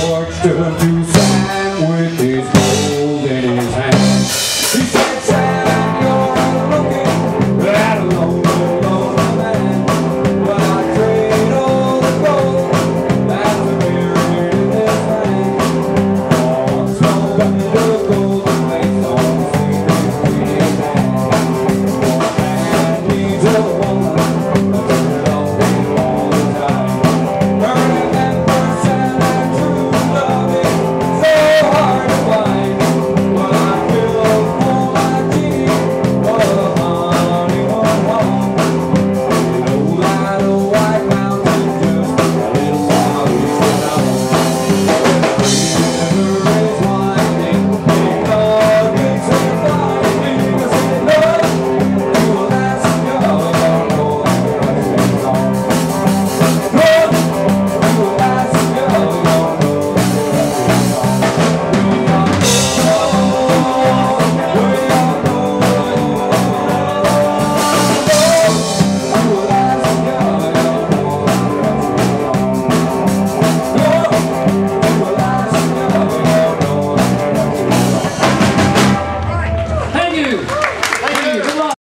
George turned to Sam with his